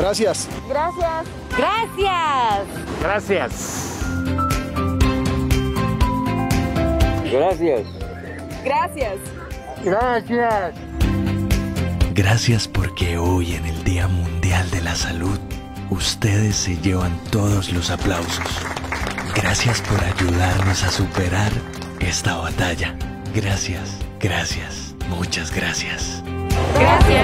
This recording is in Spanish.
Gracias. Gracias. Gracias. Gracias. Gracias. Gracias. Gracias. Gracias porque hoy en el Día Mundial de la Salud, ustedes se llevan todos los aplausos. Gracias por ayudarnos a superar esta batalla. Gracias, gracias, muchas gracias. Gracias.